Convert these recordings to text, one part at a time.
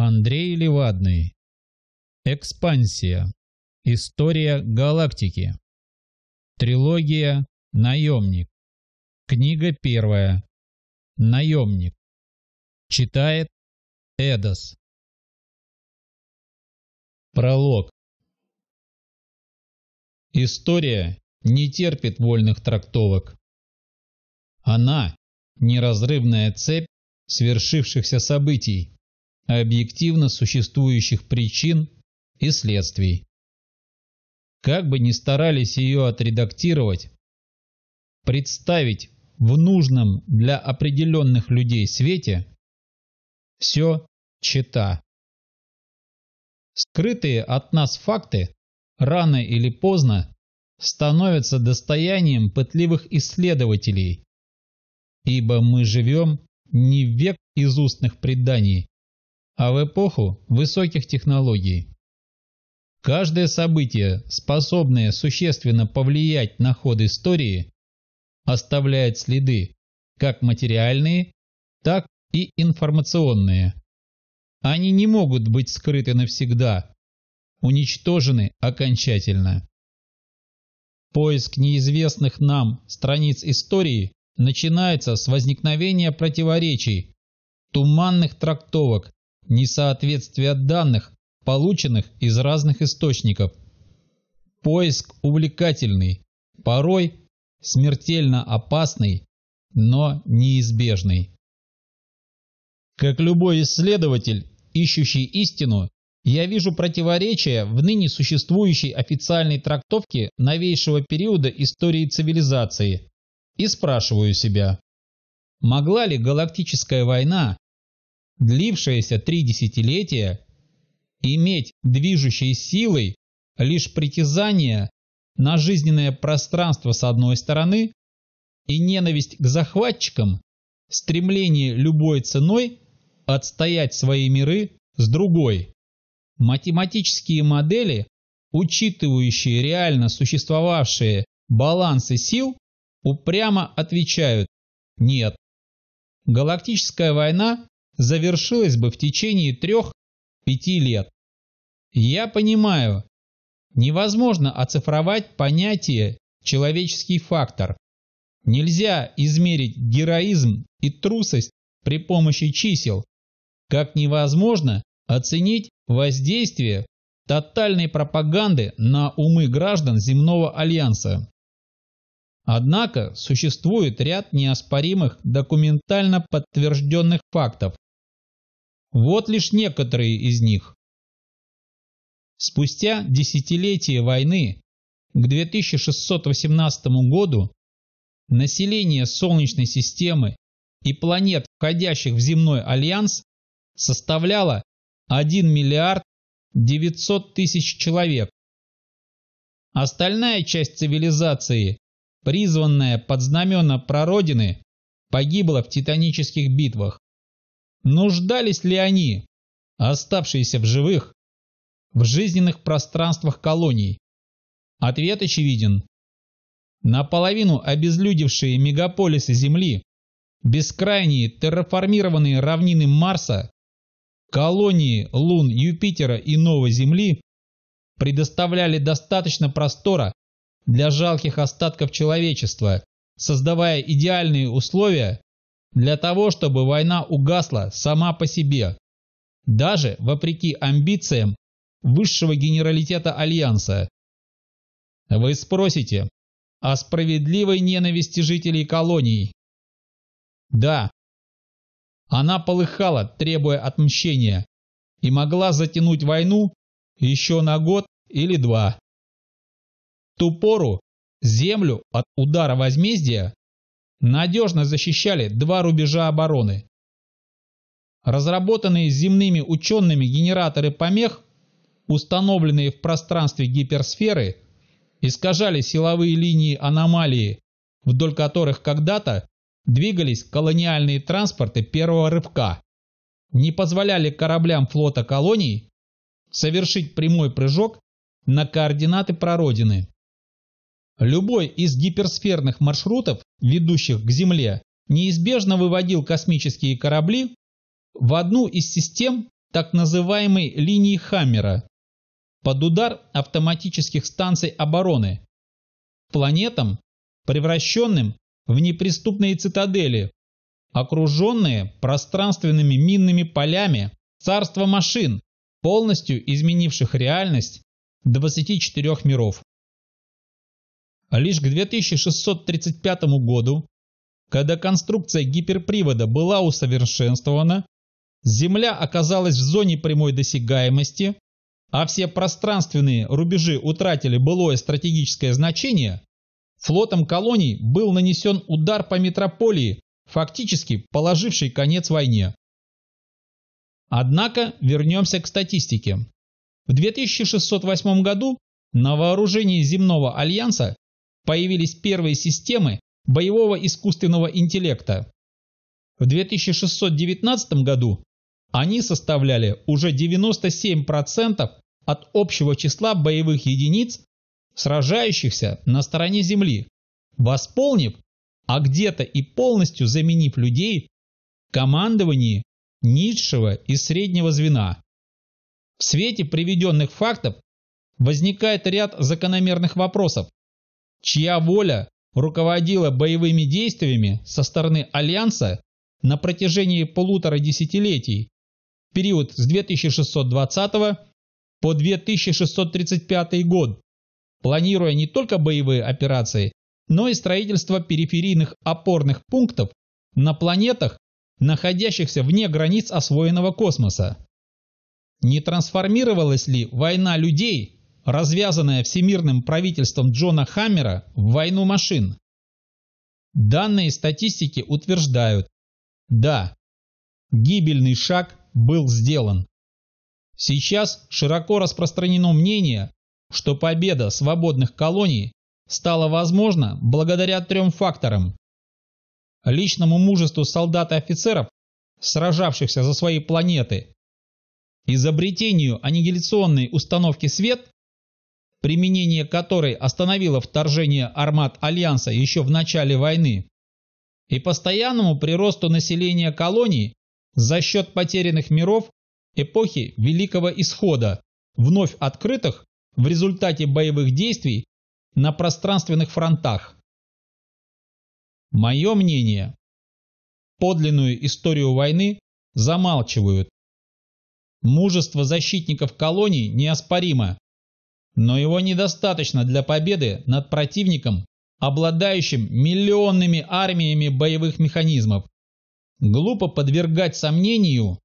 Андрей Левадный. Экспансия. История галактики. Трилогия «Наемник». Книга первая. «Наемник». Читает Эдос. Пролог. История не терпит вольных трактовок. Она – неразрывная цепь свершившихся событий, объективно существующих причин и следствий. Как бы ни старались ее отредактировать, представить в нужном для определенных людей свете, все чита. Скрытые от нас факты рано или поздно становятся достоянием пытливых исследователей, ибо мы живем не в век из устных преданий, а в эпоху высоких технологий. Каждое событие, способное существенно повлиять на ход истории, оставляет следы, как материальные, так и информационные. Они не могут быть скрыты навсегда, уничтожены окончательно. Поиск неизвестных нам страниц истории начинается с возникновения противоречий, туманных трактовок несоответствия данных, полученных из разных источников. Поиск увлекательный, порой смертельно опасный, но неизбежный. Как любой исследователь, ищущий истину, я вижу противоречия в ныне существующей официальной трактовке новейшего периода истории цивилизации и спрашиваю себя, могла ли галактическая война длившаяся три десятилетия, иметь движущей силой лишь притязание на жизненное пространство с одной стороны и ненависть к захватчикам, стремление любой ценой отстоять свои миры с другой. Математические модели, учитывающие реально существовавшие балансы сил, упрямо отвечают «нет». Галактическая война завершилась бы в течение трех-пяти лет. Я понимаю, невозможно оцифровать понятие «человеческий фактор». Нельзя измерить героизм и трусость при помощи чисел, как невозможно оценить воздействие тотальной пропаганды на умы граждан земного альянса. Однако существует ряд неоспоримых документально подтвержденных фактов, вот лишь некоторые из них. Спустя десятилетия войны к 2618 году население Солнечной системы и планет, входящих в земной альянс, составляло 1 миллиард 900 тысяч человек. Остальная часть цивилизации, призванная под знамена прародины, погибла в титанических битвах. Нуждались ли они, оставшиеся в живых, в жизненных пространствах колоний? Ответ очевиден. Наполовину обезлюдевшие мегаполисы Земли, бескрайние терраформированные равнины Марса, колонии лун Юпитера и Новой Земли предоставляли достаточно простора для жалких остатков человечества, создавая идеальные условия для того, чтобы война угасла сама по себе, даже вопреки амбициям высшего генералитета Альянса. Вы спросите о справедливой ненависти жителей колоний. Да, она полыхала, требуя отмщения, и могла затянуть войну еще на год или два. В ту пору землю от удара возмездия надежно защищали два рубежа обороны. Разработанные земными учеными генераторы помех, установленные в пространстве гиперсферы, искажали силовые линии аномалии, вдоль которых когда-то двигались колониальные транспорты первого рывка, не позволяли кораблям флота колоний совершить прямой прыжок на координаты прародины. Любой из гиперсферных маршрутов, ведущих к Земле, неизбежно выводил космические корабли в одну из систем так называемой линии Хаммера под удар автоматических станций обороны, планетам, превращенным в неприступные цитадели, окруженные пространственными минными полями царства машин, полностью изменивших реальность 24 миров. Лишь к 2635 году, когда конструкция гиперпривода была усовершенствована, Земля оказалась в зоне прямой досягаемости, а все пространственные рубежи утратили былое стратегическое значение, флотом колоний был нанесен удар по метрополии, фактически положивший конец войне. Однако вернемся к статистике. В 2608 году на вооружении Земного Альянса появились первые системы боевого искусственного интеллекта. В 2619 году они составляли уже 97% от общего числа боевых единиц, сражающихся на стороне Земли, восполнив, а где-то и полностью заменив людей в командовании низшего и среднего звена. В свете приведенных фактов возникает ряд закономерных вопросов. Чья воля руководила боевыми действиями со стороны Альянса на протяжении полутора десятилетий, период с 2620 по 2635 год, планируя не только боевые операции, но и строительство периферийных опорных пунктов на планетах, находящихся вне границ освоенного космоса. Не трансформировалась ли война людей, развязанная всемирным правительством Джона Хаммера, в войну машин? Данные статистики утверждают, да, гибельный шаг был сделан. Сейчас широко распространено мнение, что победа свободных колоний стала возможна благодаря трем факторам. Личному мужеству солдат и офицеров, сражавшихся за свои планеты, изобретению аннигиляционной установки «Свет», применение которой остановило вторжение армат Альянса еще в начале войны, и постоянному приросту населения колоний за счет потерянных миров эпохи Великого Исхода, вновь открытых в результате боевых действий на пространственных фронтах. Мое мнение, подлинную историю войны замалчивают, Мужество защитников колоний неоспоримо, но его недостаточно для победы над противником, обладающим миллионными армиями боевых механизмов. Глупо подвергать сомнению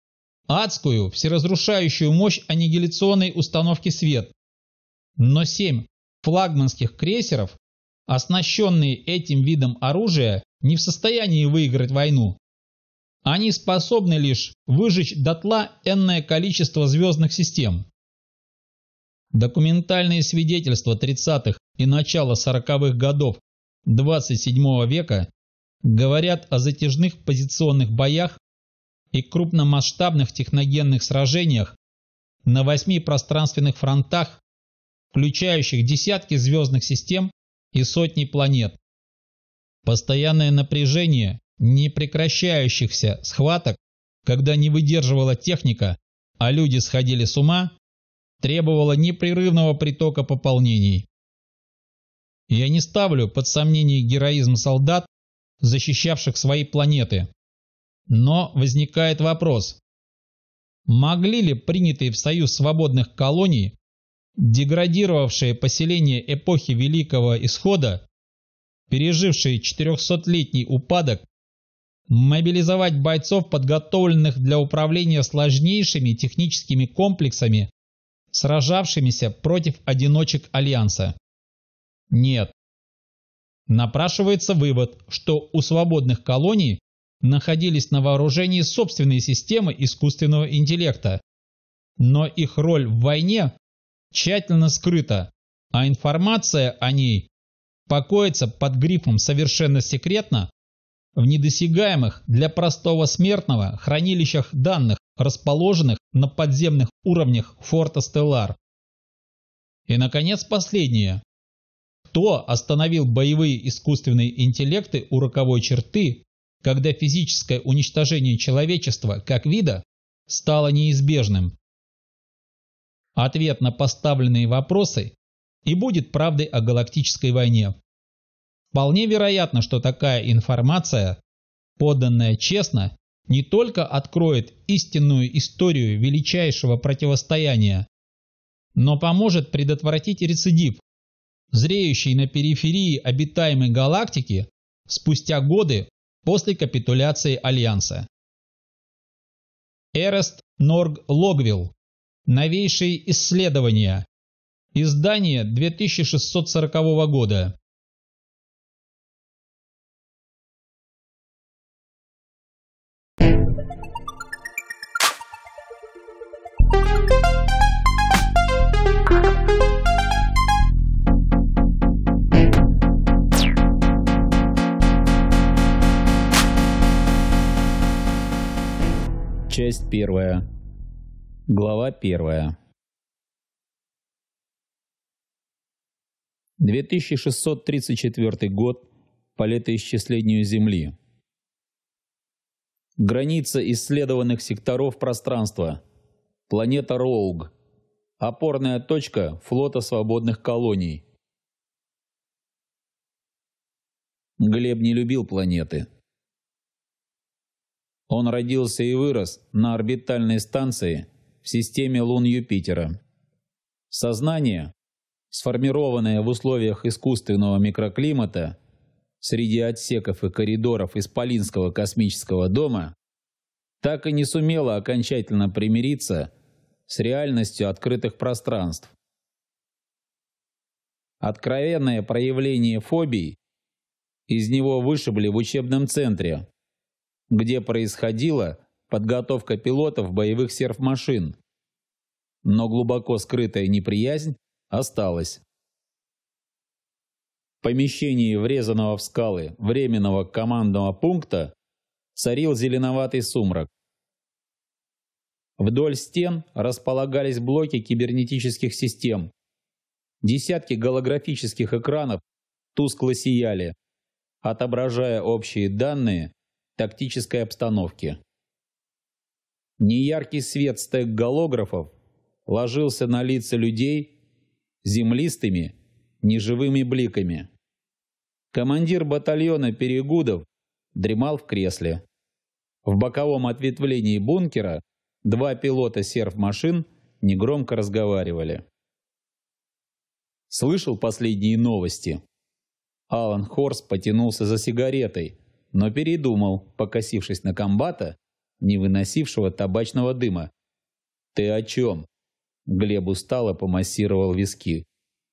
адскую, всеразрушающую мощь аннигиляционной установки «Свет». Но семь флагманских крейсеров, оснащенные этим видом оружия, не в состоянии выиграть войну. Они способны лишь выжечь дотла энное количество звездных систем. Документальные свидетельства 30-х и начала 40-х годов 27 века говорят о затяжных позиционных боях и крупномасштабных техногенных сражениях на восьми пространственных фронтах, включающих десятки звездных систем и сотни планет. Постоянное напряжение непрекращающихся схваток, когда не выдерживала техника, а люди сходили с ума, требовало непрерывного притока пополнений. Я не ставлю под сомнение героизм солдат, защищавших свои планеты. Но возникает вопрос, могли ли принятые в союз свободных колоний, деградировавшие поселения эпохи Великого Исхода, пережившие 400-летний упадок, мобилизовать бойцов, подготовленных для управления сложнейшими техническими комплексами, сражавшимися против одиночек Альянса. Нет. Напрашивается вывод, что у свободных колоний находились на вооружении собственные системы искусственного интеллекта, но их роль в войне тщательно скрыта, а информация о ней покоится под грифом «совершенно секретно» в недосягаемых для простого смертного хранилищах данных, расположенных на подземных уровнях форта Стеллар. И, наконец, последнее. Кто остановил боевые искусственные интеллекты у роковой черты, когда физическое уничтожение человечества как вида стало неизбежным. Ответ на поставленные вопросы и будет правдой о галактической войне. Вполне вероятно, что такая информация, поданная честно, не только откроет истинную историю величайшего противостояния, но поможет предотвратить рецидив, зреющий на периферии обитаемой галактики спустя годы после капитуляции Альянса. Эрест Норг Логвилл. Новейшие исследования. Издание 2640 года. Часть первая. Глава первая. 2634 год по летоисчислению Земли. Граница исследованных секторов пространства. Планета Роуг. Опорная точка флота свободных колоний. Глеб не любил планеты. Он родился и вырос на орбитальной станции в системе лун Юпитера. Сознание, сформированное в условиях искусственного микроклимата среди отсеков и коридоров Исполинского космического дома, так и не сумело окончательно примириться с реальностью открытых пространств. Откровенное проявление фобий из него вышибли в учебном центре, где происходила подготовка пилотов боевых серф-машин. Но глубоко скрытая неприязнь осталась. В помещении врезанного в скалы временного командного пункта царил зеленоватый сумрак. Вдоль стен располагались блоки кибернетических систем. Десятки голографических экранов тускло сияли, отображая общие данные тактической обстановки. Неяркий свет стек-голографов ложился на лица людей землистыми, неживыми бликами. Командир батальона Перегудов дремал в кресле. В боковом ответвлении бункера два пилота серф-машин негромко разговаривали. Слышал последние новости? Алан Хорс потянулся за сигаретой, но передумал, покосившись на комбата, не выносившего табачного дыма. «Ты о чем?» Глеб устало помассировал виски.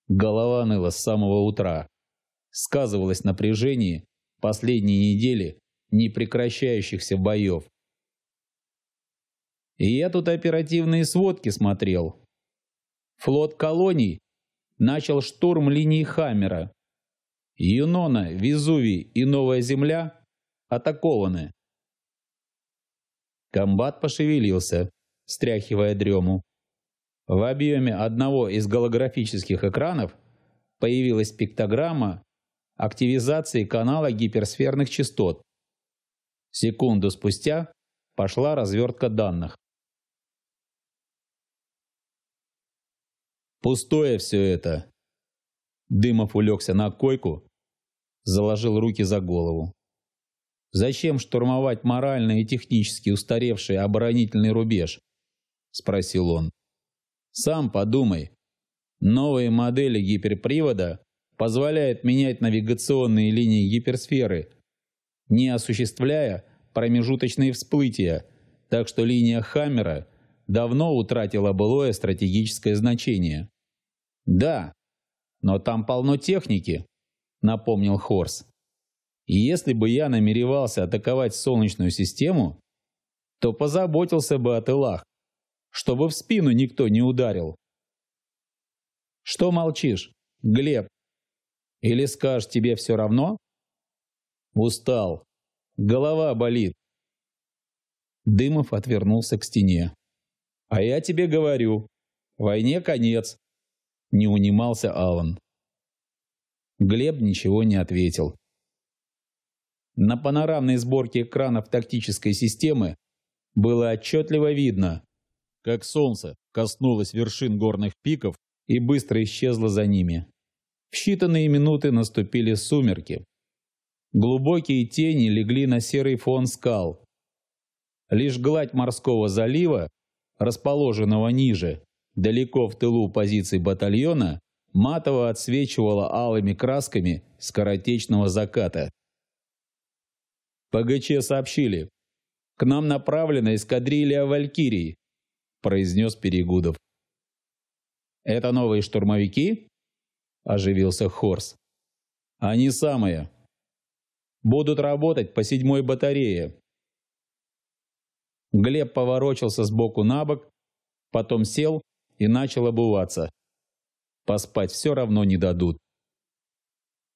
Голова ныла с самого утра. Сказывалось напряжение последней недели непрекращающихся боев. И я тут оперативные сводки смотрел. Флот колоний начал штурм линии Хаммера. Юнона, Везувий и Новая Земля атакованы. Комбат пошевелился, стряхивая дрему. В объеме одного из голографических экранов появилась пиктограмма активизации канала гиперсферных частот. Секунду спустя пошла развертка данных. Пустое все это. Дымов улегся на койку, заложил руки за голову. Зачем штурмовать морально и технически устаревший оборонительный рубеж? Спросил он. Сам подумай. Новые модели гиперпривода позволяют менять навигационные линии гиперсферы, не осуществляя промежуточные всплытия, так что линия Хаммера давно утратила былое стратегическое значение. «Да, но там полно техники», — напомнил Хорс. И если бы я намеревался атаковать Солнечную систему, то позаботился бы о тылах, чтобы в спину никто не ударил. Что молчишь, Глеб? Или скажешь, тебе все равно? Устал. Голова болит. Дымов отвернулся к стене. А я тебе говорю, войне конец. Не унимался Алан. Глеб ничего не ответил. На панорамной сборке экранов тактической системы было отчетливо видно, как солнце коснулось вершин горных пиков и быстро исчезло за ними. В считанные минуты наступили сумерки. Глубокие тени легли на серый фон скал. Лишь гладь морского залива, расположенного ниже, далеко в тылу позиций батальона, матово отсвечивала алыми красками скоротечного заката. ПГЧ сообщили. «К нам направлена эскадрилья «Валькирий», — произнес Перегудов. «Это новые штурмовики?» — оживился Хорс. «Они самые. Будут работать по седьмой батарее». Глеб поворочился сбоку на бок, потом сел и начал обуваться. Поспать все равно не дадут.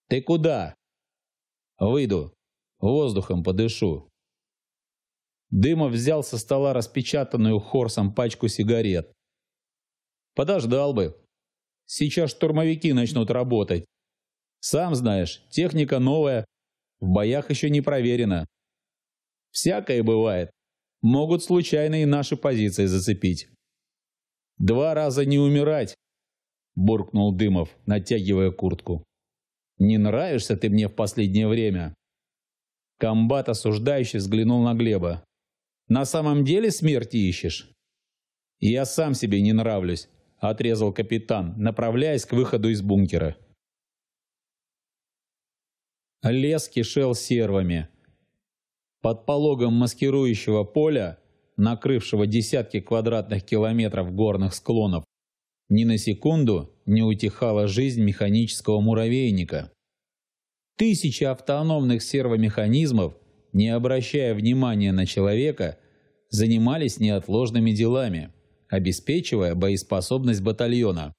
«Ты куда?» «Выйду. Воздухом подышу». Дымов взял со стола распечатанную Хорсом пачку сигарет. «Подождал бы. Сейчас штурмовики начнут работать. Сам знаешь, техника новая, в боях еще не проверена. Всякое бывает. Могут случайно и наши позиции зацепить. Два раза не умирать, буркнул Дымов, натягивая куртку. Не нравишься ты мне в последнее время. Комбат осуждающий взглянул на Глеба. На самом деле смерти ищешь? Я сам себе не нравлюсь, отрезал капитан, направляясь к выходу из бункера. Лес кишел сервами. Под пологом маскирующего поля, накрывшего десятки квадратных километров горных склонов, ни на секунду не утихала жизнь механического муравейника. Тысячи автономных сервомеханизмов, не обращая внимания на человека, занимались неотложными делами, обеспечивая боеспособность батальона.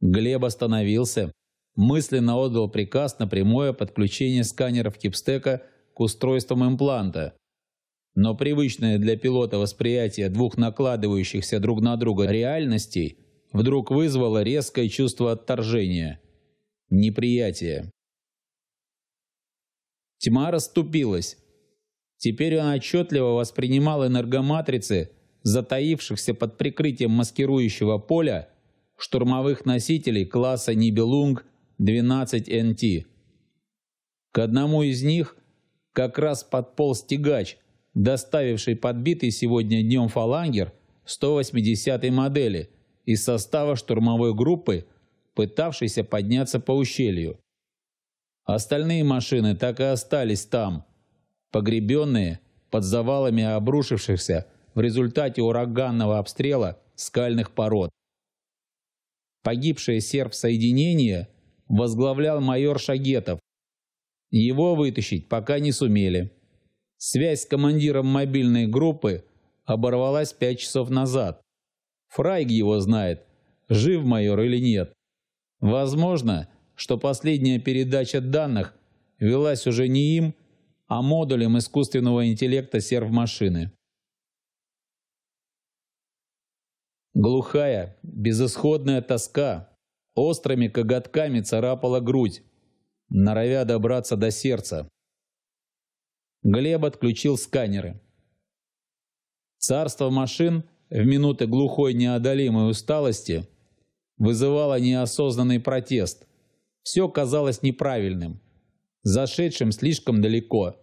Глеб остановился, мысленно отдал приказ на прямое подключение сканеров Кипстека к устройствам импланта. Но привычное для пилота восприятие двух накладывающихся друг на друга реальностей вдруг вызвало резкое чувство отторжения, неприятия. Тьма расступилась. Теперь он отчетливо воспринимал энергоматрицы, затаившихся под прикрытием маскирующего поля, штурмовых носителей класса Нибелунг 12НТ. К одному из них как раз подполз тягач, доставивший подбитый сегодня днем фалангер 180-й модели из состава штурмовой группы, пытавшейся подняться по ущелью. Остальные машины так и остались там, погребенные под завалами обрушившихся в результате ураганного обстрела скальных пород. Погибшее серб-соединение возглавлял майор Шагетов. Его вытащить пока не сумели. Связь с командиром мобильной группы оборвалась пять часов назад. Фрайг его знает, жив майор или нет. Возможно, что последняя передача данных велась уже не им, а модулем искусственного интеллекта серв-машины. Глухая, безысходная тоска острыми коготками царапала грудь, норовя добраться до сердца. Глеб отключил сканеры. Царство машин в минуты глухой неодолимой усталости вызывало неосознанный протест – все казалось неправильным, зашедшим слишком далеко.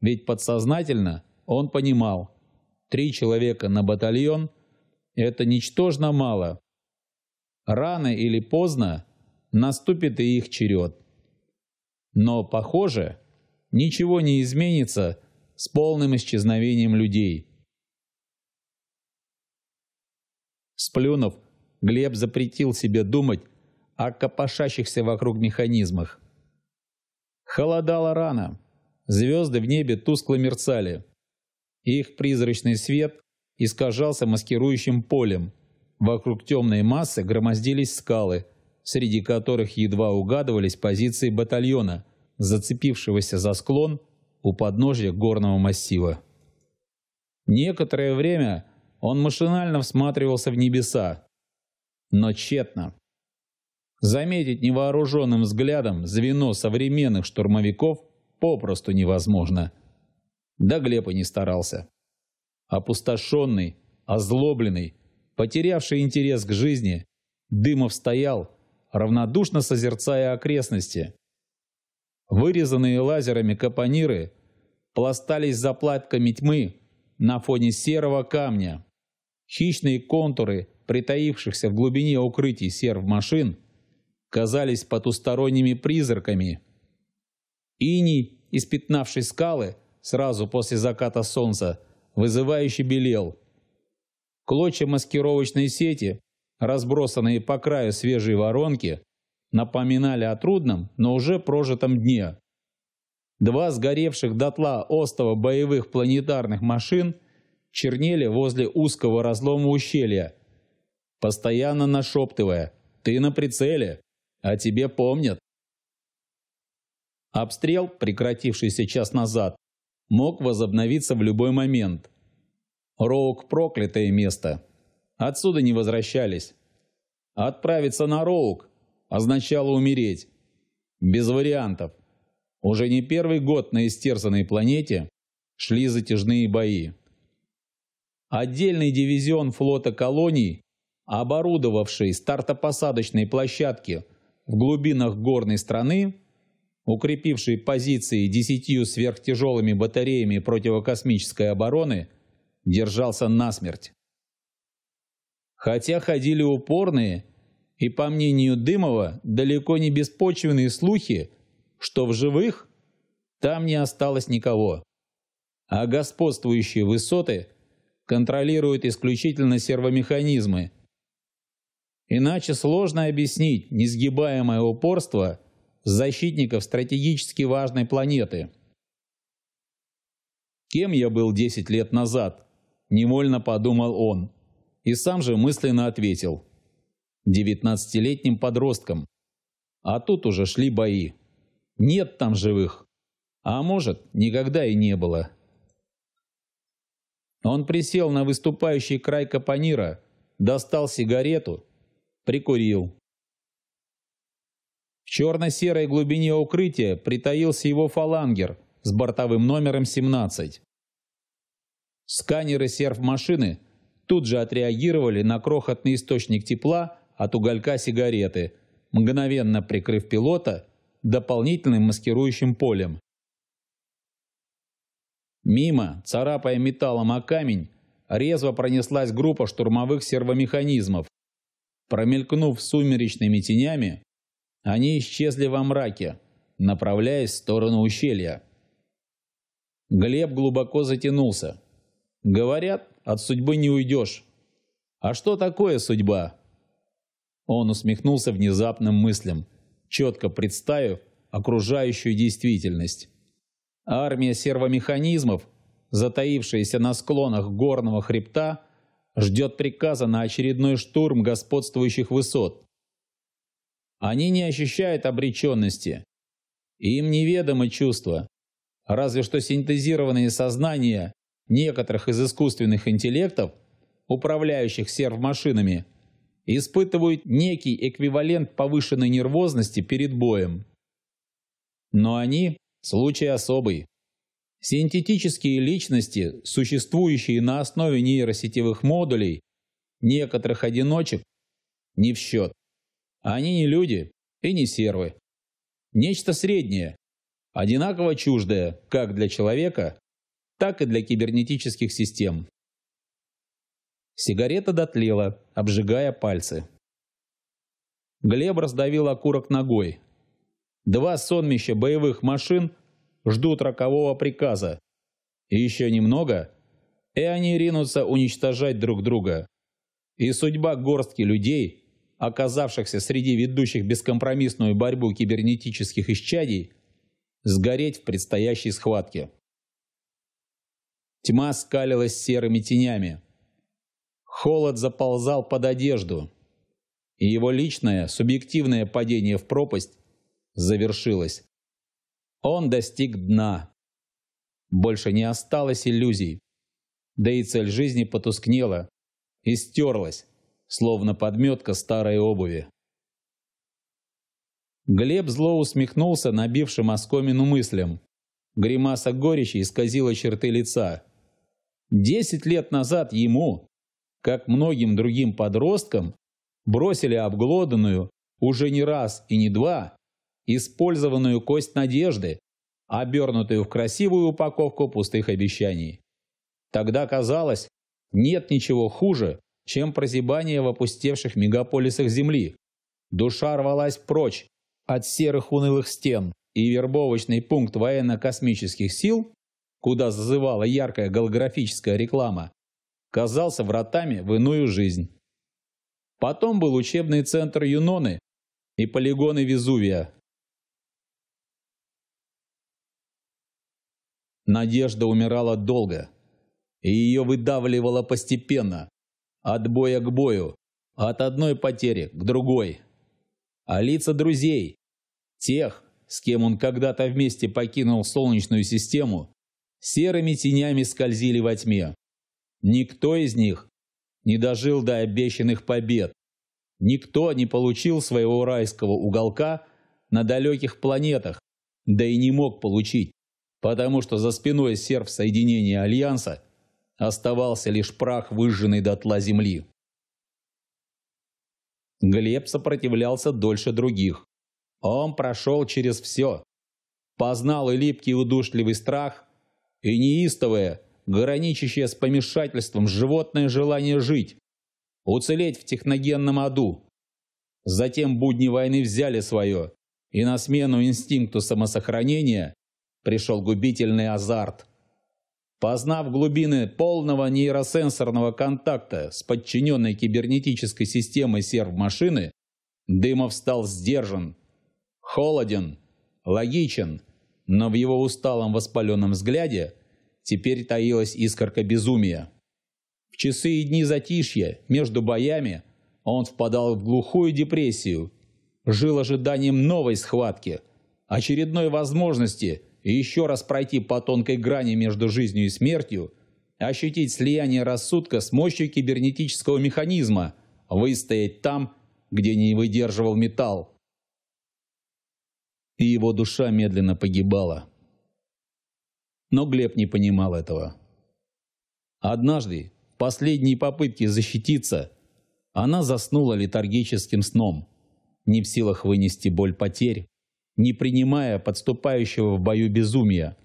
Ведь подсознательно он понимал, три человека на батальон – это ничтожно мало. Рано или поздно наступит и их черед. Но, похоже, ничего не изменится с полным исчезновением людей. Сплюнув, Глеб запретил себе думать о копошащихся вокруг механизмах. Холодало рано. Звезды в небе тускло мерцали. Их призрачный свет искажался маскирующим полем. Вокруг темной массы громоздились скалы, среди которых едва угадывались позиции батальона, зацепившегося за склон у подножья горного массива. Некоторое время он машинально всматривался в небеса, но тщетно. Заметить невооруженным взглядом звено современных штурмовиков попросту невозможно. Да Глеб и не старался. Опустошенный, озлобленный, потерявший интерес к жизни, Дымов стоял, равнодушно созерцая окрестности. Вырезанные лазерами капониры пластались заплатками тьмы на фоне серого камня. Хищные контуры притаившихся в глубине укрытий серв-машин казались потусторонними призраками. Иней, испятнавший скалы сразу после заката солнца, вызывающе белел. Клочья маскировочной сети, разбросанные по краю свежей воронки, напоминали о трудном, но уже прожитом дне. Два сгоревших дотла остова боевых планетарных машин чернели возле узкого разлома ущелья, постоянно нашептывая «Ты на прицеле, а тебе помнят». Обстрел, прекратившийся час назад, мог возобновиться в любой момент. Роук – проклятое место. Отсюда не возвращались. Отправиться на Роук означало умереть. Без вариантов. Уже не первый год на истерзанной планете шли затяжные бои. Отдельный дивизион флота колоний, оборудовавший стартопосадочные площадки в глубинах горной страны, укрепивший позиции десятью сверхтяжелыми батареями противокосмической обороны, держался насмерть. Хотя ходили упорные и, по мнению Дымова, далеко не беспочвенные слухи, что в живых там не осталось никого, а господствующие высоты контролируют исключительно сервомеханизмы. Иначе сложно объяснить несгибаемое упорство защитников стратегически важной планеты. Кем я был 10 лет назад? Невольно подумал он. И сам же мысленно ответил – девятнадцатилетним подростком. А тут уже шли бои. Нет там живых. А может, никогда и не было. Он присел на выступающий край капонира, достал сигарету, прикурил. В черно-серой глубине укрытия притаился его фалангер с бортовым номером 17. Сканеры серф-машины тут же отреагировали на крохотный источник тепла от уголька сигареты, мгновенно прикрыв пилота дополнительным маскирующим полем. Мимо, царапая металлом о камень, резво пронеслась группа штурмовых сервомеханизмов. Промелькнув сумеречными тенями, они исчезли во мраке, направляясь в сторону ущелья. Глеб глубоко затянулся. Говорят, от судьбы не уйдешь. А что такое судьба? Он усмехнулся внезапным мыслям, четко представив окружающую действительность. Армия сервомеханизмов, затаившаяся на склонах горного хребта, ждет приказа на очередной штурм господствующих высот. Они не ощущают обреченности. Им неведомы чувства. Разве что синтезированные сознания некоторых из искусственных интеллектов, управляющих сервмашинами, испытывают некий эквивалент повышенной нервозности перед боем. Но они – случай особый. Синтетические личности, существующие на основе нейросетевых модулей, некоторых одиночек, не в счет. Они не люди и не сервы. Нечто среднее, одинаково чуждое как для человека, так и для кибернетических систем. Сигарета дотлела, обжигая пальцы. Глеб раздавил окурок ногой. Два сонмища боевых машин ждут рокового приказа. И еще немного, и они ринутся уничтожать друг друга. И судьба горстки людей, оказавшихся среди ведущих бескомпромиссную борьбу кибернетических исчадий, сгореть в предстоящей схватке. Тьма скалилась серыми тенями. Холод заползал под одежду, и его личное, субъективное падение в пропасть завершилось. Он достиг дна. Больше не осталось иллюзий. Да и цель жизни потускнела и стерлась, словно подметка старой обуви. Глеб зло усмехнулся набившим оскомину мыслям. Гримаса горечи исказила черты лица. Десять лет назад ему, как многим другим подросткам, бросили обглоданную уже не раз и не два использованную кость надежды, обернутую в красивую упаковку пустых обещаний. Тогда казалось, нет ничего хуже, чем прозябание в опустевших мегаполисах Земли. Душа рвалась прочь от серых унылых стен, и вербовочный пункт военно-космических сил, куда зазывала яркая голографическая реклама, казался вратами в иную жизнь. Потом был учебный центр Юноны и полигоны Везувия. Надежда умирала долго, и ее выдавливало постепенно, от боя к бою, от одной потери к другой. А лица друзей, тех, с кем он когда-то вместе покинул Солнечную систему, серыми тенями скользили во тьме. Никто из них не дожил до обещанных побед. Никто не получил своего райского уголка на далеких планетах, да и не мог получить, потому что за спиной серв соединения Альянса оставался лишь прах, выжженный дотла земли. Глеб сопротивлялся дольше других. Он прошел через все. Познал и липкий удушливый страх, и неистовое, граничащее с помешательством животное желание жить, уцелеть в техногенном аду. Затем будни войны взяли свое, и на смену инстинкту самосохранения пришел губительный азарт. Познав глубины полного нейросенсорного контакта с подчиненной кибернетической системой серв-машины, Дымов стал сдержан, холоден, логичен, но в его усталом воспаленном взгляде теперь таилась искорка безумия. В часы и дни затишья между боями он впадал в глухую депрессию, жил ожиданием новой схватки, очередной возможности еще раз пройти по тонкой грани между жизнью и смертью, ощутить слияние рассудка с мощью кибернетического механизма, выстоять там, где не выдерживал металл и его душа медленно погибала. Но Глеб не понимал этого. Однажды, в последней попытке защититься, она заснула летаргическим сном, не в силах вынести боль потерь, не принимая подступающего в бою безумия.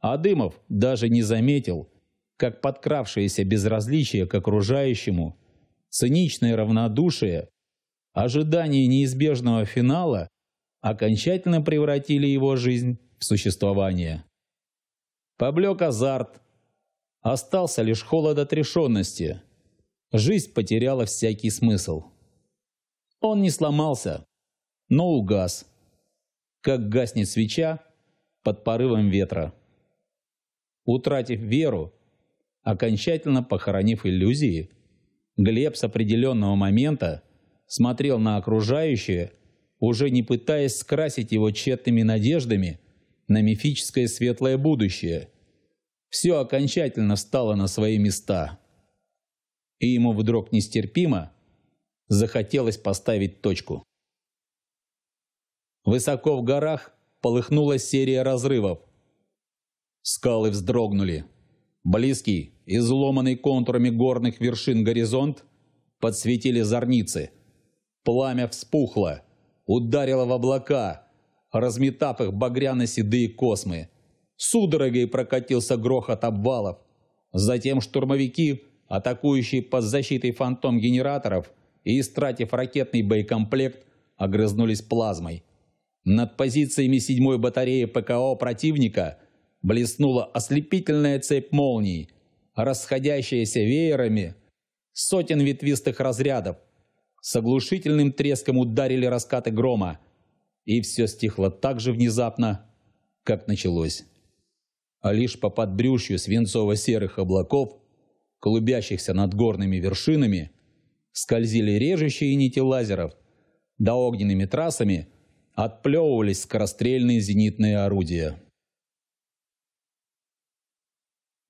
А Дымов даже не заметил, как подкравшееся безразличие к окружающему, циничное равнодушие, ожидание неизбежного финала окончательно превратили его жизнь в существование. Поблек азарт. Остался лишь холод отрешенности. Жизнь потеряла всякий смысл. Он не сломался, но угас, как гаснет свеча под порывом ветра. Утратив веру, окончательно похоронив иллюзии, Глеб с определенного момента смотрел на окружающее уже не пытаясь скрасить его тщетными надеждами на мифическое светлое будущее. Все окончательно встало на свои места. И ему вдруг нестерпимо захотелось поставить точку. Высоко в горах полыхнула серия разрывов. Скалы вздрогнули. Близкий, изломанный контурами горных вершин горизонт подсветили зорницы. Пламя вспухло ударила в облака, разметав их багряно-седые космы. Судорогой прокатился грохот обвалов. Затем штурмовики, атакующие под защитой фантом-генераторов и истратив ракетный боекомплект, огрызнулись плазмой. Над позициями седьмой батареи ПКО противника блеснула ослепительная цепь молний, расходящаяся веерами сотен ветвистых разрядов, с оглушительным треском ударили раскаты грома, и все стихло так же внезапно, как началось. А лишь по подбрюшью свинцово-серых облаков, клубящихся над горными вершинами, скользили режущие нити лазеров, да огненными трассами отплевывались скорострельные зенитные орудия.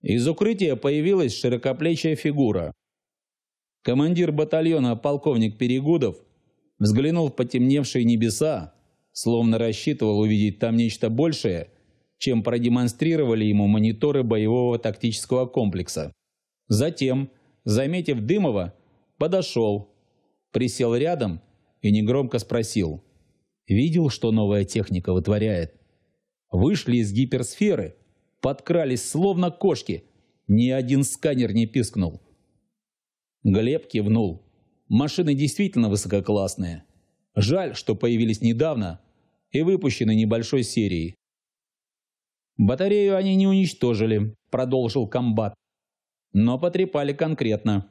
Из укрытия появилась широкоплечая фигура, Командир батальона полковник Перегудов взглянул в потемневшие небеса, словно рассчитывал увидеть там нечто большее, чем продемонстрировали ему мониторы боевого тактического комплекса. Затем, заметив Дымова, подошел, присел рядом и негромко спросил. «Видел, что новая техника вытворяет? Вышли из гиперсферы, подкрались словно кошки, ни один сканер не пискнул». Глеб кивнул. «Машины действительно высококлассные. Жаль, что появились недавно и выпущены небольшой серией. Батарею они не уничтожили, продолжил комбат, но потрепали конкретно.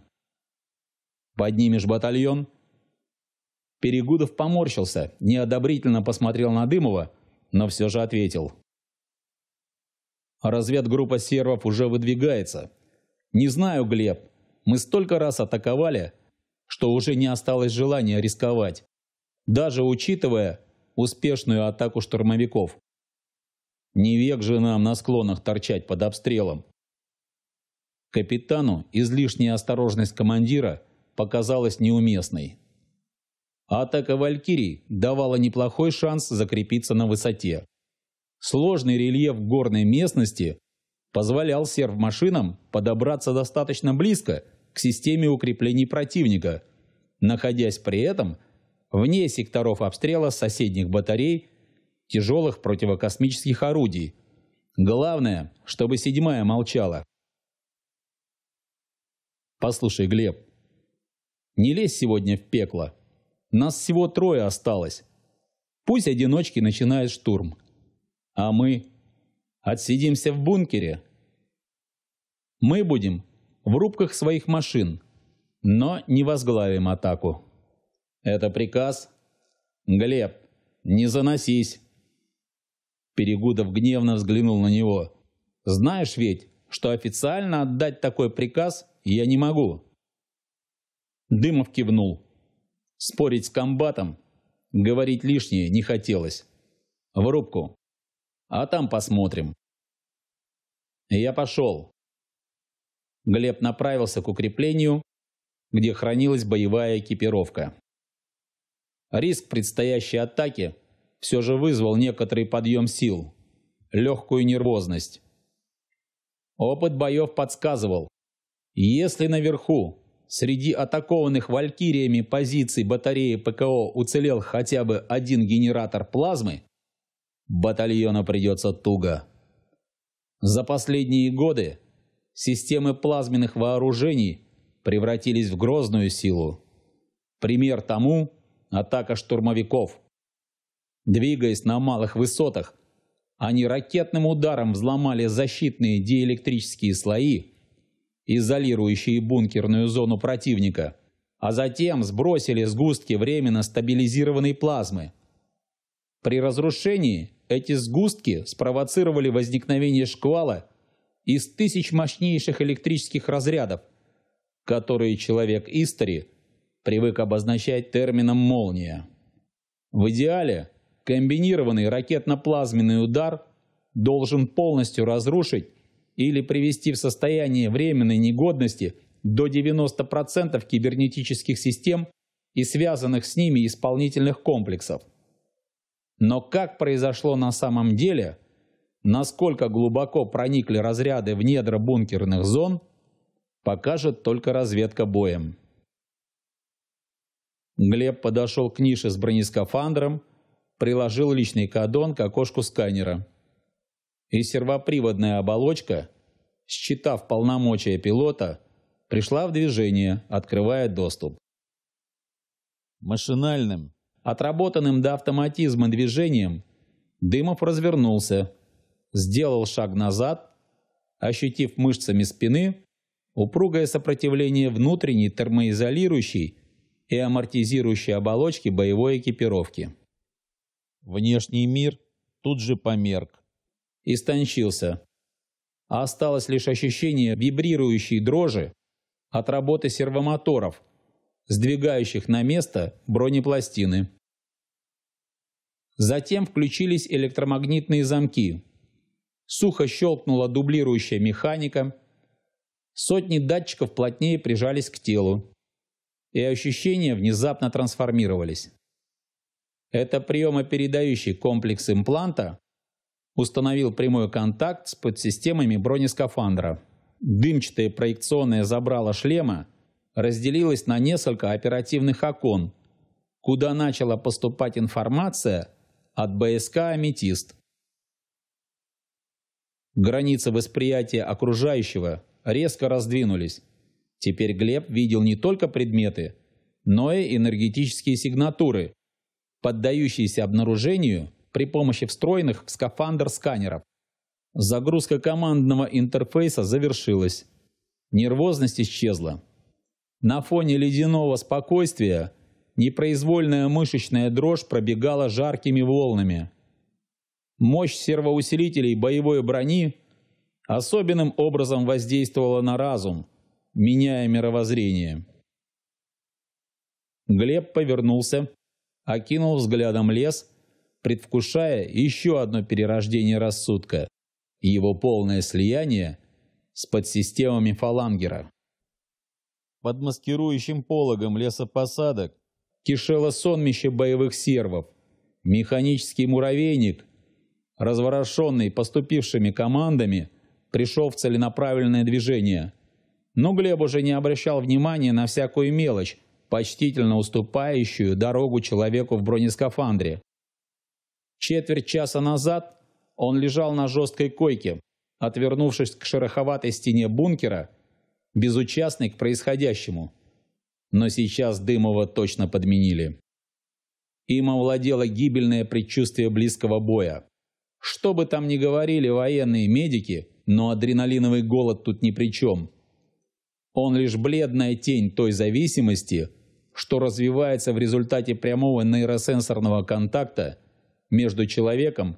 Поднимешь батальон? Перегудов поморщился, неодобрительно посмотрел на Дымова, но все же ответил. Разведгруппа сервов уже выдвигается. Не знаю, Глеб, мы столько раз атаковали, что уже не осталось желания рисковать, даже учитывая успешную атаку штурмовиков. Не век же нам на склонах торчать под обстрелом. Капитану излишняя осторожность командира показалась неуместной. Атака «Валькирий» давала неплохой шанс закрепиться на высоте. Сложный рельеф горной местности позволял серв-машинам подобраться достаточно близко к системе укреплений противника, находясь при этом вне секторов обстрела соседних батарей тяжелых противокосмических орудий. Главное, чтобы седьмая молчала. Послушай, Глеб, не лезь сегодня в пекло. Нас всего трое осталось. Пусть одиночки начинают штурм. А мы отсидимся в бункере. Мы будем в рубках своих машин, но не возглавим атаку. Это приказ? Глеб, не заносись. Перегудов гневно взглянул на него. «Знаешь ведь, что официально отдать такой приказ я не могу». Дымов кивнул. Спорить с комбатом, говорить лишнее не хотелось. В рубку. А там посмотрим. Я пошел. Глеб направился к укреплению, где хранилась боевая экипировка. Риск предстоящей атаки все же вызвал некоторый подъем сил, легкую нервозность. Опыт боев подсказывал, если наверху, среди атакованных валькириями позиций батареи ПКО уцелел хотя бы один генератор плазмы, батальону придется туго. За последние годы системы плазменных вооружений превратились в грозную силу. Пример тому – атака штурмовиков – Двигаясь на малых высотах, они ракетным ударом взломали защитные диэлектрические слои, изолирующие бункерную зону противника, а затем сбросили сгустки временно стабилизированной плазмы. При разрушении эти сгустки спровоцировали возникновение шквала из тысяч мощнейших электрических разрядов, которые человек Истори привык обозначать термином «молния». В идеале Комбинированный ракетно-плазменный удар должен полностью разрушить или привести в состояние временной негодности до 90% кибернетических систем и связанных с ними исполнительных комплексов. Но как произошло на самом деле, насколько глубоко проникли разряды в недра бункерных зон, покажет только разведка боем. Глеб подошел к нише с бронескафандром приложил личный кадон к окошку сканера. И сервоприводная оболочка, считав полномочия пилота, пришла в движение, открывая доступ. Машинальным, отработанным до автоматизма движением, Дымов развернулся, сделал шаг назад, ощутив мышцами спины упругое сопротивление внутренней термоизолирующей и амортизирующей оболочки боевой экипировки. Внешний мир тут же померк. Истончился. А осталось лишь ощущение вибрирующей дрожи от работы сервомоторов, сдвигающих на место бронепластины. Затем включились электромагнитные замки. Сухо щелкнула дублирующая механика. Сотни датчиков плотнее прижались к телу. И ощущения внезапно трансформировались. Это приемопередающий комплекс импланта установил прямой контакт с подсистемами бронескафандра. Дымчатое проекционное забрало шлема разделилось на несколько оперативных окон, куда начала поступать информация от БСК «Аметист». Границы восприятия окружающего резко раздвинулись. Теперь Глеб видел не только предметы, но и энергетические сигнатуры, поддающиеся обнаружению при помощи встроенных в скафандр сканеров. Загрузка командного интерфейса завершилась. Нервозность исчезла. На фоне ледяного спокойствия непроизвольная мышечная дрожь пробегала жаркими волнами. Мощь сервоусилителей боевой брони особенным образом воздействовала на разум, меняя мировоззрение. Глеб повернулся, окинул взглядом лес, предвкушая еще одно перерождение рассудка и его полное слияние с подсистемами фалангера. Под маскирующим пологом лесопосадок кишело сонмище боевых сервов, механический муравейник, разворошенный поступившими командами, пришел в целенаправленное движение. Но Глеб уже не обращал внимания на всякую мелочь, почтительно уступающую дорогу человеку в бронескафандре. Четверть часа назад он лежал на жесткой койке, отвернувшись к шероховатой стене бункера, безучастный к происходящему. Но сейчас Дымова точно подменили. Им овладело гибельное предчувствие близкого боя. Что бы там ни говорили военные медики, но адреналиновый голод тут ни при чем. Он лишь бледная тень той зависимости, что развивается в результате прямого нейросенсорного контакта между человеком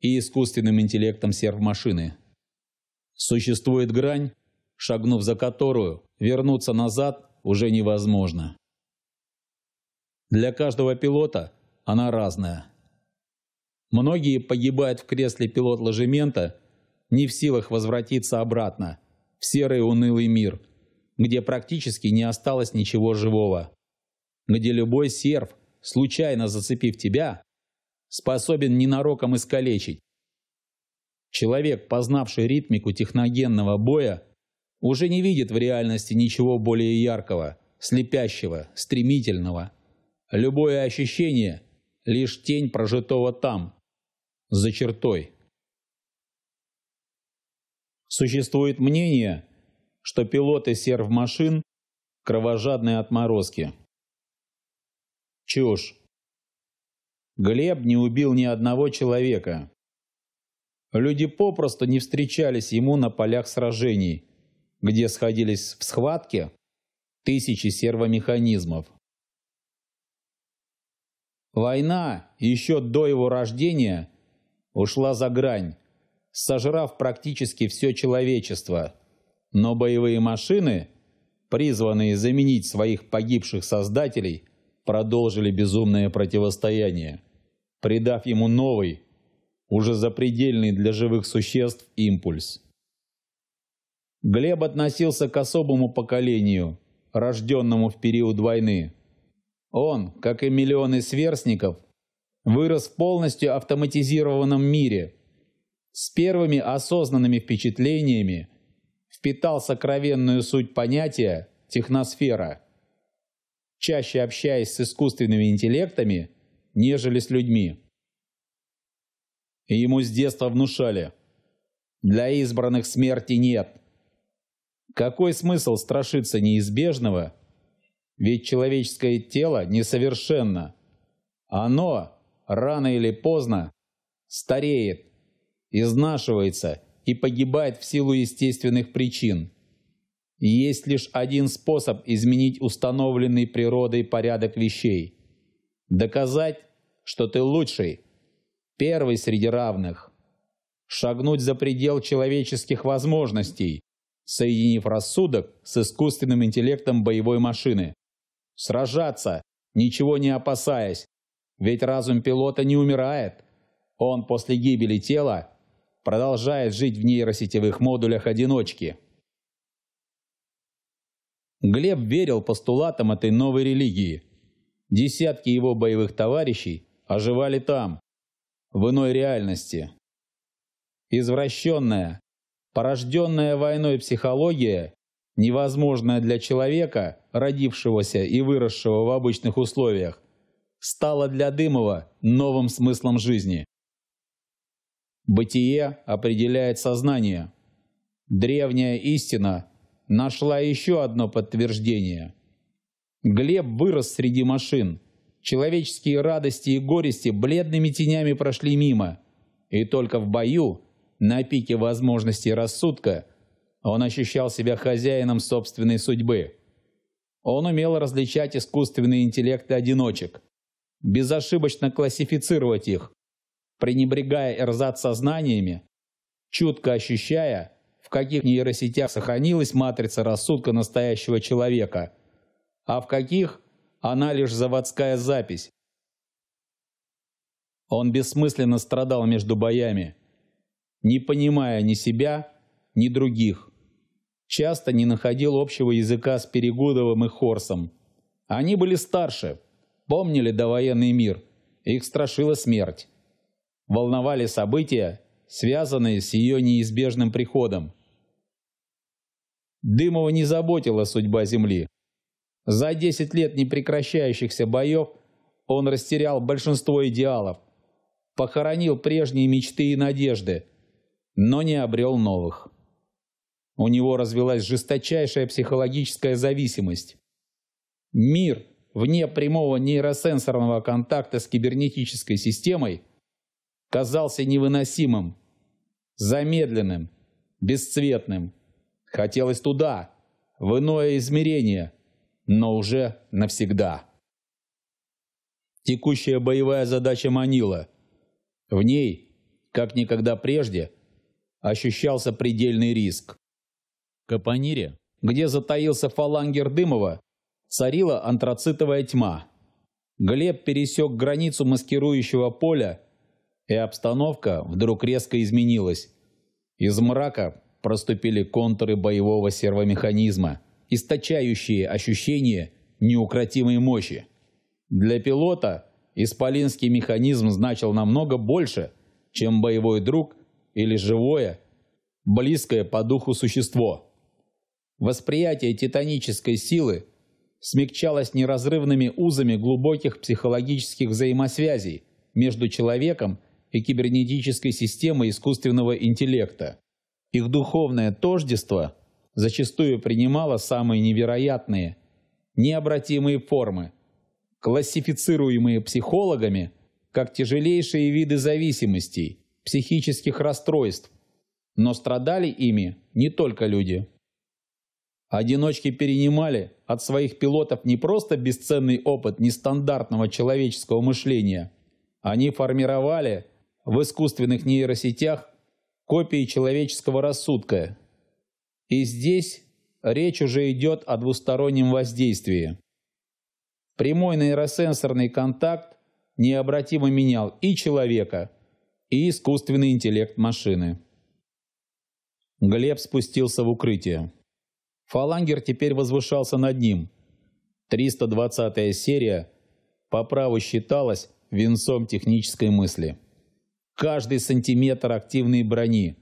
и искусственным интеллектом сервмашины. Существует грань, шагнув за которую, вернуться назад уже невозможно. Для каждого пилота она разная. Многие погибают в кресле пилот-ложемента, не в силах возвратиться обратно, в серый унылый мир, где практически не осталось ничего живого, где любой серв, случайно зацепив тебя, способен ненароком искалечить. Человек, познавший ритмику техногенного боя, уже не видит в реальности ничего более яркого, слепящего, стремительного. Любое ощущение – лишь тень прожитого там, за чертой. Существует мнение, что пилоты серв-машин – кровожадные отморозки. Чушь. Глеб не убил ни одного человека. Люди попросту не встречались ему на полях сражений – где сходились в схватке тысячи сервомеханизмов. Война еще до его рождения ушла за грань, сожрав практически все человечество, но боевые машины, призванные заменить своих погибших создателей, продолжили безумное противостояние, придав ему новый, уже запредельный для живых существ импульс. Глеб относился к особому поколению, рожденному в период войны. Он, как и миллионы сверстников, вырос в полностью автоматизированном мире, с первыми осознанными впечатлениями, впитал сокровенную суть понятия «техносфера», чаще общаясь с искусственными интеллектами, нежели с людьми. И ему с детства внушали «для избранных смерти нет», какой смысл страшиться неизбежного? Ведь человеческое тело несовершенно. Оно, рано или поздно, стареет, изнашивается и погибает в силу естественных причин. И есть лишь один способ изменить установленный природой порядок вещей. Доказать, что ты лучший, первый среди равных. Шагнуть за предел человеческих возможностей, соединив рассудок с искусственным интеллектом боевой машины. Сражаться, ничего не опасаясь, ведь разум пилота не умирает. Он после гибели тела продолжает жить в нейросетевых модулях одиночки. Глеб верил постулатам этой новой религии. Десятки его боевых товарищей оживали там, в иной реальности. Извращенная, Порожденная войной психология, невозможная для человека, родившегося и выросшего в обычных условиях, стала для Дымова новым смыслом жизни. Бытие определяет сознание. Древняя истина нашла еще одно подтверждение. Глеб вырос среди машин. Человеческие радости и горести бледными тенями прошли мимо. И только в бою, на пике возможностей рассудка, он ощущал себя хозяином собственной судьбы. Он умел различать искусственные интеллекты одиночек, безошибочно классифицировать их, пренебрегая эрзац-сознаниями, чутко ощущая, в каких нейросетях сохранилась матрица рассудка настоящего человека, а в каких она лишь заводская запись. Он бессмысленно страдал между боями, не понимая ни себя, ни других. Часто не находил общего языка с Перегудовым и Хорсом. Они были старше, помнили довоенный мир, их страшила смерть волновали события, связанные с ее неизбежным приходом. Дымова не заботила судьба Земли. За 10 лет непрекращающихся боев он растерял большинство идеалов, похоронил прежние мечты и надежды, но не обрел новых. У него развилась жесточайшая психологическая зависимость. Мир вне прямого нейросенсорного контакта с кибернетической системой казался невыносимым, замедленным, бесцветным. Хотелось туда, в иное измерение, но уже навсегда. Текущая боевая задача манила. В ней, как никогда прежде, ощущался предельный риск. Капонире, где затаился фалангер Дымова, царила антрацитовая тьма. Глеб пересек границу маскирующего поля и обстановка вдруг резко изменилась. Из мрака проступили контуры боевого сервомеханизма, источающие ощущение неукротимой мощи. Для пилота исполинский механизм значил намного больше, чем боевой друг или живое, близкое по духу существо. Восприятие титанической силы смягчалось неразрывными узами глубоких психологических взаимосвязей между человеком и кибернетической системы искусственного интеллекта. Их духовное тождество зачастую принимало самые невероятные, необратимые формы, классифицируемые психологами как тяжелейшие виды зависимостей, психических расстройств, но страдали ими не только люди. Одиночки перенимали от своих пилотов не просто бесценный опыт нестандартного человеческого мышления, они формировали в искусственных нейросетях копии человеческого рассудка. И здесь речь уже идет о двустороннем воздействии. Прямой нейросенсорный контакт необратимо менял и человека, и искусственный интеллект машины. Глеб спустился в укрытие. Фалангер теперь возвышался над ним. 320-я серия по праву считалась венцом технической мысли каждый сантиметр активной брони,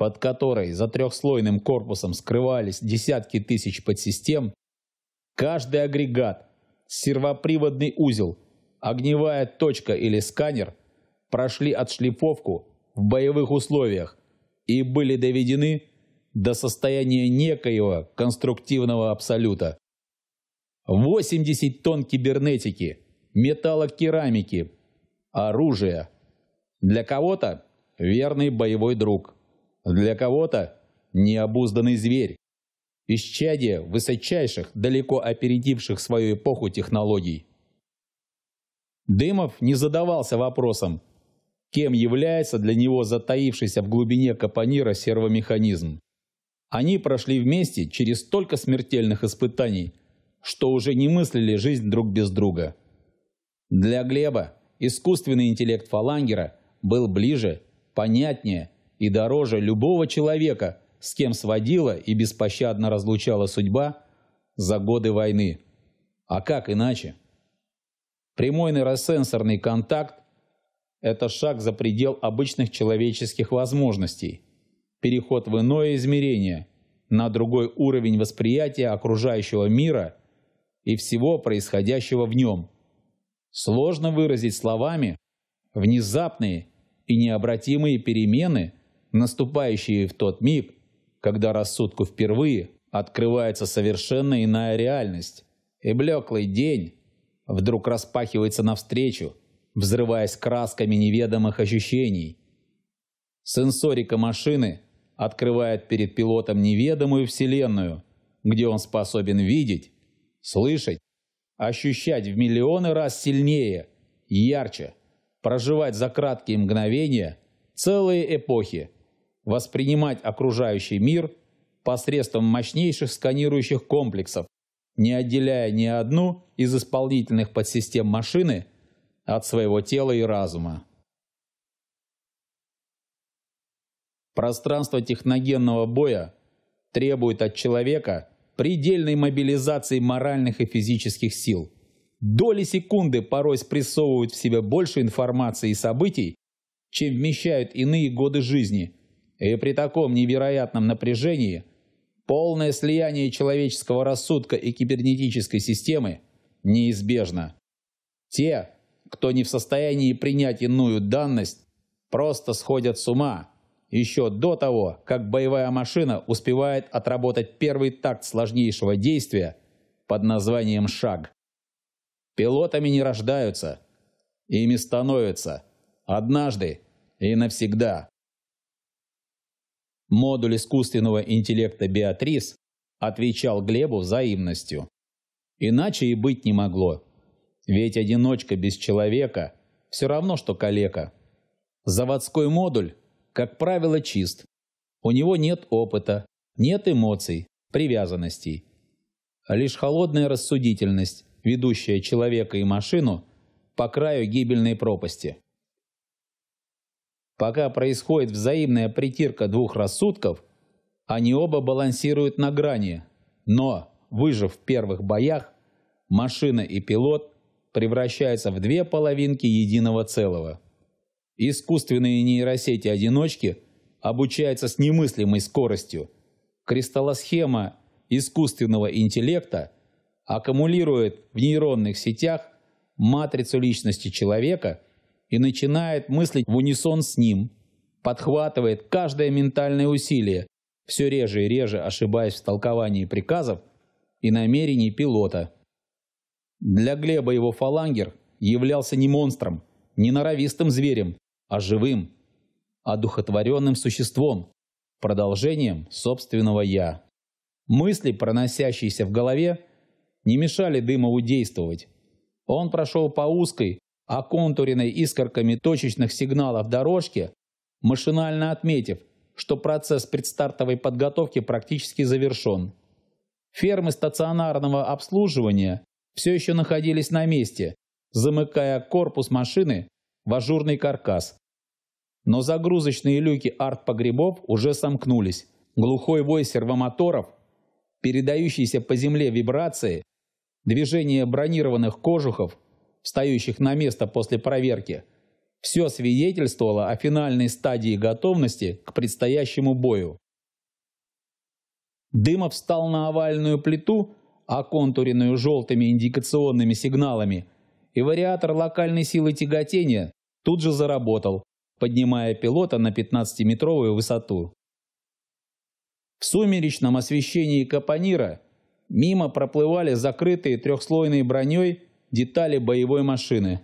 под которой за трехслойным корпусом скрывались десятки тысяч подсистем, каждый агрегат, сервоприводный узел, огневая точка или сканер прошли отшлифовку в боевых условиях и были доведены до состояния некоего конструктивного абсолюта. 80 тонн кибернетики, металлокерамики, оружия, для кого-то верный боевой друг, для кого-то необузданный зверь, исчадие высочайших, далеко опередивших свою эпоху технологий. Дымов не задавался вопросом, кем является для него затаившийся в глубине капонира сервомеханизм. Они прошли вместе через столько смертельных испытаний, что уже не мыслили жизнь друг без друга. Для Глеба искусственный интеллект фалангера был ближе, понятнее и дороже любого человека, с кем сводила и беспощадно разлучала судьба за годы войны. А как иначе? Прямой нейросенсорный контакт – это шаг за предел обычных человеческих возможностей. переход в иное измерение, на другой уровень восприятия окружающего мира и всего происходящего в нем. Сложно выразить словами внезапные и необратимые перемены, наступающие в тот миг, когда рассудку впервые открывается совершенно иная реальность, и блеклый день вдруг распахивается навстречу, взрываясь красками неведомых ощущений. Сенсорика машины открывает перед пилотом неведомую вселенную, где он способен видеть, слышать, ощущать в миллионы раз сильнее, ярче, проживать за краткие мгновения целые эпохи, воспринимать окружающий мир посредством мощнейших сканирующих комплексов, не отделяя ни одну из исполнительных подсистем машины от своего тела и разума. Пространство техногенного боя требует от человека предельной мобилизации моральных и физических сил. Доли секунды порой спрессовывают в себя больше информации и событий, чем вмещают иные годы жизни, и при таком невероятном напряжении полное слияние человеческого рассудка и кибернетической системы неизбежно. Те, кто не в состоянии принять иную данность, просто сходят с ума еще до того, как боевая машина успевает отработать первый такт сложнейшего действия под названием «шаг». Пилотами не рождаются, ими становятся однажды и навсегда. Модуль искусственного интеллекта «Беатрис» отвечал Глебу взаимностью. Иначе и быть не могло. Ведь одиночка без человека все равно, что калека. Заводской модуль, как правило, чист. У него нет опыта, нет эмоций, привязанностей. Лишь холодная рассудительность, ведущая человека и машину по краю гибельной пропасти. Пока происходит взаимная притирка двух рассудков, они оба балансируют на грани, но, выжив в первых боях, машина и пилот превращаются в две половинки единого целого. Искусственные нейросети-одиночки обучаются с немыслимой скоростью. Кристаллосхема искусственного интеллекта аккумулирует в нейронных сетях матрицу личности человека и начинает мыслить в унисон с ним, подхватывает каждое ментальное усилие, все реже и реже ошибаясь в толковании приказов и намерений пилота – для Глеба его фалангер являлся не монстром, не норовистым зверем, а живым, одухотворенным существом, продолжением собственного «я». Мысли, проносящиеся в голове, не мешали Дымову действовать. Он прошел по узкой, оконтуренной искорками точечных сигналов дорожке, машинально отметив, что процесс предстартовой подготовки практически завершен. Фермы стационарного обслуживания все еще находились на месте, замыкая корпус машины в ажурный каркас. Но загрузочные люки арт-погребов уже сомкнулись. Глухой вой сервомоторов, передающийся по земле вибрации, движение бронированных кожухов, встающих на место после проверки, все свидетельствовало о финальной стадии готовности к предстоящему бою. Дымов встал на овальную плиту, оконтуренную желтыми индикационными сигналами, и вариатор локальной силы тяготения тут же заработал, поднимая пилота на 15-метровую высоту. В сумеречном освещении капонира мимо проплывали закрытые трехслойной броней детали боевой машины.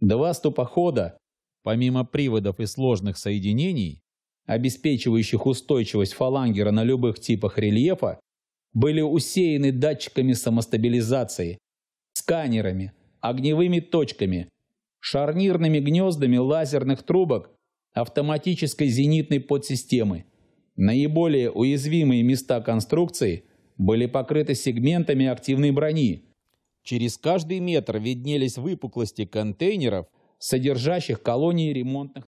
Два ступохода, помимо приводов и сложных соединений, обеспечивающих устойчивость фалангера на любых типах рельефа, были усеяны датчиками самостабилизации, сканерами, огневыми точками, шарнирными гнездами лазерных трубок автоматической зенитной подсистемы. Наиболее уязвимые места конструкции были покрыты сегментами активной брони. Через каждый метр виднелись выпуклости контейнеров, содержащих колонии ремонтных